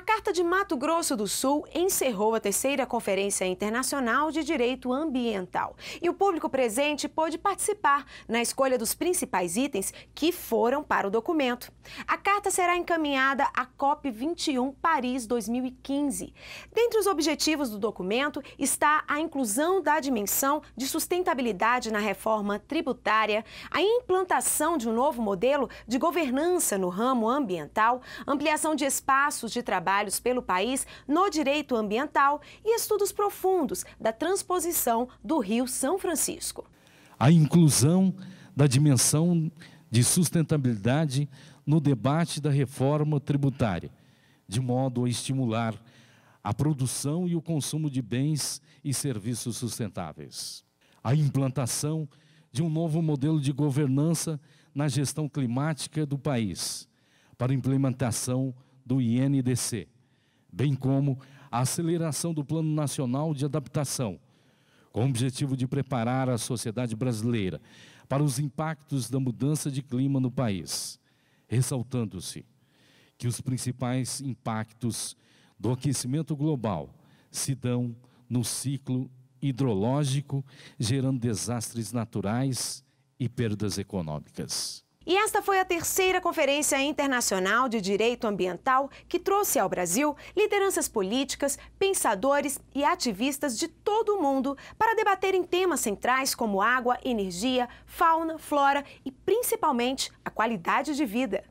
Carta de Mato Grosso do Sul encerrou a terceira Conferência Internacional de Direito Ambiental. E o público presente pôde participar na escolha dos principais itens que foram para o documento. A carta será encaminhada à COP21 Paris 2015. Dentre os objetivos do documento está a inclusão da dimensão de sustentabilidade na reforma tributária, a implantação de um novo modelo de governança no ramo ambiental, ampliação de espaços de trabalho trabalhos pelo país no direito ambiental e estudos profundos da transposição do Rio São Francisco. A inclusão da dimensão de sustentabilidade no debate da reforma tributária, de modo a estimular a produção e o consumo de bens e serviços sustentáveis. A implantação de um novo modelo de governança na gestão climática do país, para implementação do INDC, bem como a aceleração do Plano Nacional de Adaptação, com o objetivo de preparar a sociedade brasileira para os impactos da mudança de clima no país, ressaltando-se que os principais impactos do aquecimento global se dão no ciclo hidrológico, gerando desastres naturais e perdas econômicas. E esta foi a terceira Conferência Internacional de Direito Ambiental que trouxe ao Brasil lideranças políticas, pensadores e ativistas de todo o mundo para debaterem temas centrais como água, energia, fauna, flora e principalmente a qualidade de vida.